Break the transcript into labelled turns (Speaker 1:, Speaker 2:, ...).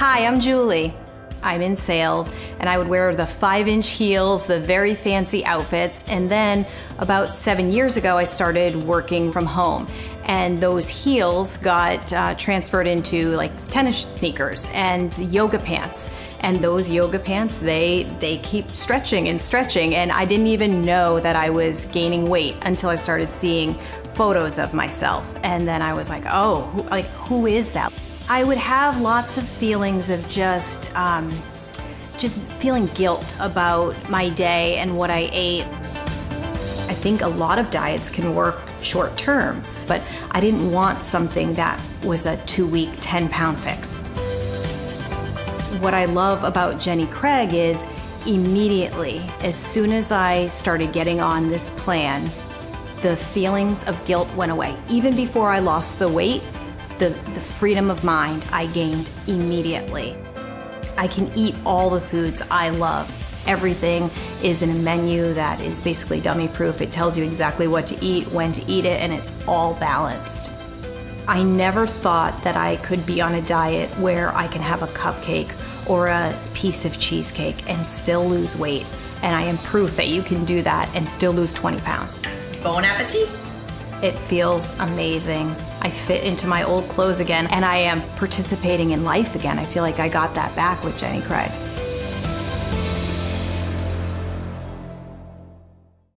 Speaker 1: Hi, I'm Julie. I'm in sales and I would wear the five inch heels, the very fancy outfits. And then about seven years ago, I started working from home. And those heels got uh, transferred into like tennis sneakers and yoga pants. And those yoga pants, they, they keep stretching and stretching. And I didn't even know that I was gaining weight until I started seeing photos of myself. And then I was like, oh, who, like, who is that? I would have lots of feelings of just, um, just feeling guilt about my day and what I ate. I think a lot of diets can work short term, but I didn't want something that was a two week, 10 pound fix. What I love about Jenny Craig is immediately, as soon as I started getting on this plan, the feelings of guilt went away. Even before I lost the weight, the, the freedom of mind I gained immediately. I can eat all the foods I love. Everything is in a menu that is basically dummy proof. It tells you exactly what to eat, when to eat it, and it's all balanced. I never thought that I could be on a diet where I can have a cupcake or a piece of cheesecake and still lose weight. And I am proof that you can do that and still lose 20 pounds.
Speaker 2: Bon appetit!
Speaker 1: It feels amazing. I fit into my old clothes again and I am participating in life again. I feel like I got that back with Jenny Craig.